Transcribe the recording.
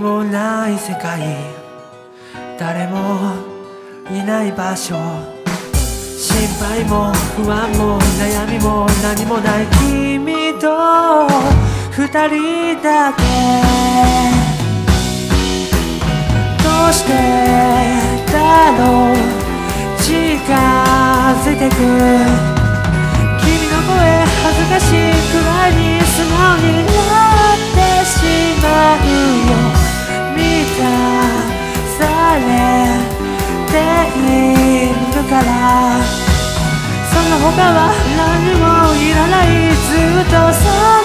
もない世界。誰もいない場所。心配も不安も悩みも何もない。君と二人だけ。どうしてだろう。近づいてく。なら。その他は何もいらない。ずっとさ